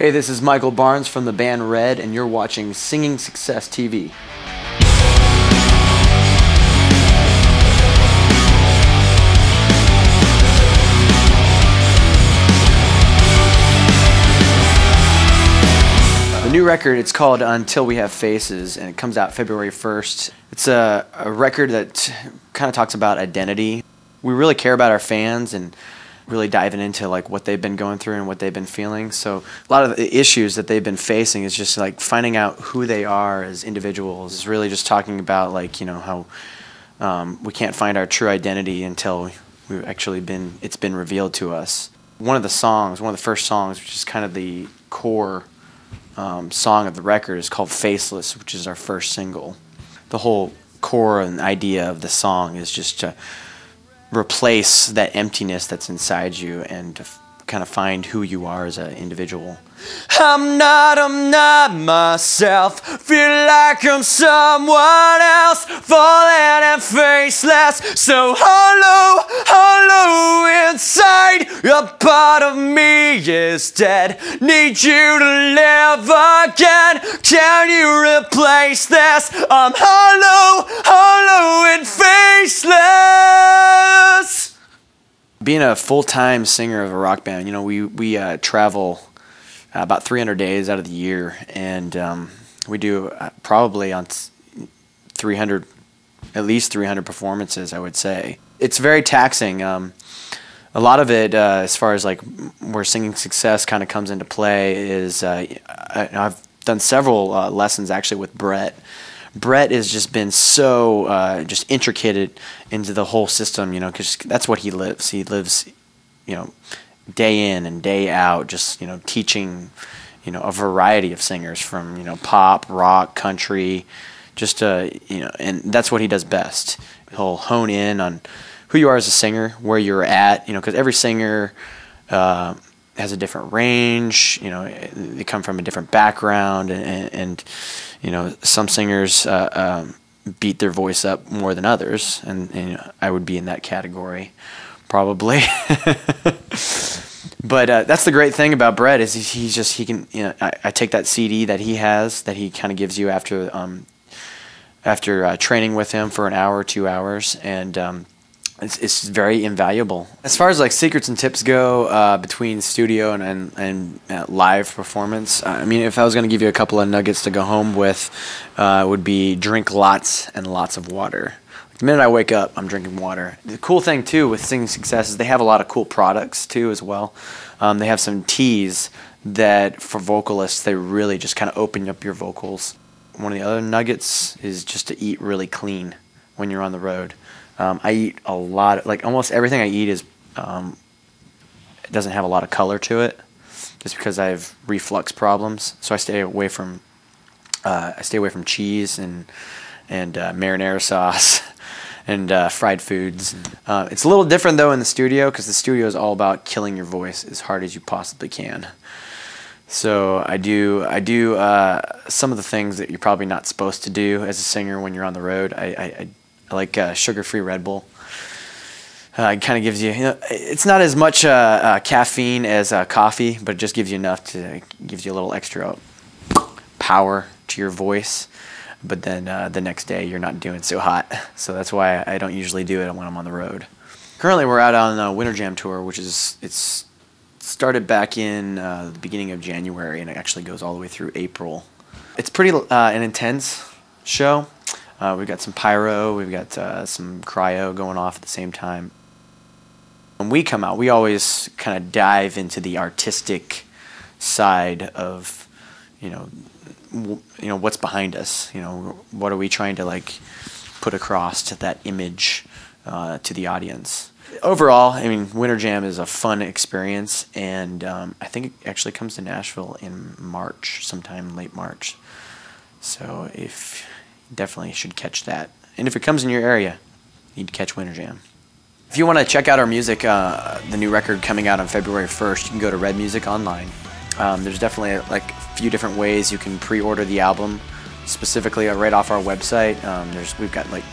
Hey, this is Michael Barnes from the band Red, and you're watching Singing Success TV. The new record, it's called Until We Have Faces, and it comes out February 1st. It's a, a record that kind of talks about identity. We really care about our fans and really diving into like what they've been going through and what they've been feeling. So a lot of the issues that they've been facing is just like finding out who they are as individuals. Is really just talking about like you know how um, we can't find our true identity until we've actually been it's been revealed to us. One of the songs, one of the first songs, which is kind of the core um, song of the record is called Faceless, which is our first single. The whole core and idea of the song is just to replace that emptiness that's inside you and to kind of find who you are as an individual. I'm not, I'm not myself. Feel like I'm someone else, falling and faceless. So hollow, hollow inside. A part of me is dead. Need you to live again. Can you replace this? I'm hollow, hollow and faceless. Being a full-time singer of a rock band, you know, we we uh, travel uh, about 300 days out of the year, and um, we do uh, probably on 300, at least 300 performances, I would say. It's very taxing. Um, a lot of it, uh, as far as like where singing success kind of comes into play, is I, have done several lessons actually with Brett. Brett has just been so uh, just intricated into the whole system, you know, because that's what he lives. He lives, you know, day in and day out, just you know, teaching, you know, a variety of singers from you know pop, rock, country, just uh, you know, and that's what he does best. He'll hone in on who you are as a singer, where you're at, you know, because every singer. Uh, has a different range. You know, they come from a different background, and, and you know, some singers uh, um, beat their voice up more than others, and, and you know, I would be in that category, probably. but uh, that's the great thing about Brett is he, he's just he can you know I, I, take that CD that he has that he kind of gives you after um, after uh, training with him for an hour or two hours and um, it's, it's very invaluable. As far as like secrets and tips go uh, between studio and and, and uh, live performance, I mean, if I was going to give you a couple of nuggets to go home with, uh, would be drink lots and lots of water. The minute I wake up, I'm drinking water. The cool thing too with Singing Success is they have a lot of cool products too as well. Um, they have some teas that for vocalists they really just kind of open up your vocals. One of the other nuggets is just to eat really clean when you're on the road. Um, I eat a lot, of, like almost everything I eat is um, doesn't have a lot of color to it, just because I have reflux problems. So I stay away from uh, I stay away from cheese and and uh, marinara sauce and uh, fried foods. Uh, it's a little different though in the studio because the studio is all about killing your voice as hard as you possibly can. So I do I do uh, some of the things that you're probably not supposed to do as a singer when you're on the road. I, I, I I like uh, sugar-free Red Bull. Uh, it kind of gives you, you know, it's not as much uh, uh caffeine as uh, coffee, but it just gives you enough to gives you a little extra power to your voice. But then uh, the next day you're not doing so hot, so that's why I don't usually do it when I'm on the road. Currently, we're out on a Winter Jam tour, which is it's started back in the beginning of January, and it actually goes all the way through April. It's pretty an intense show. Uh, we've got some pyro, we've got uh, some cryo going off at the same time. When we come out, we always kind of dive into the artistic side of, you know, you know what's behind us. You know, what are we trying to like put across to that image uh, to the audience. Overall, I mean, Winter Jam is a fun experience, and um, I think it actually comes to Nashville in March, sometime late March. So if definitely should catch that. And if it comes in your area, you need to catch Winter Jam. If you want to check out our music, uh, the new record coming out on February 1st, you can go to Red Music Online. Um, there's definitely like a few different ways you can pre-order the album, specifically uh, right off our website. Um, there's we've got like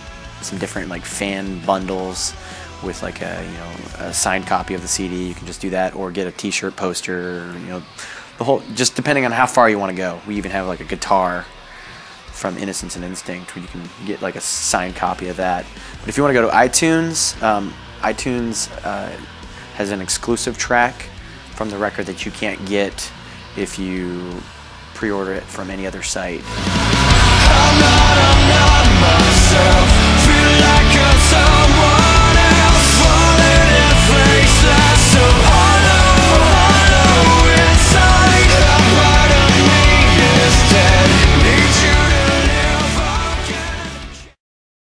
some different like fan bundles with like a you know a signed copy of the CD. You can just do that, or get a T-shirt, poster, you know, the whole just depending on how far you want to go. We even have like a guitar from Innocence and Instinct where you can get like a signed copy of that. But if you want to go to iTunes, um, iTunes uh, has an exclusive track from the record that you can't get if you pre-order it from any other site. I'm not, I'm not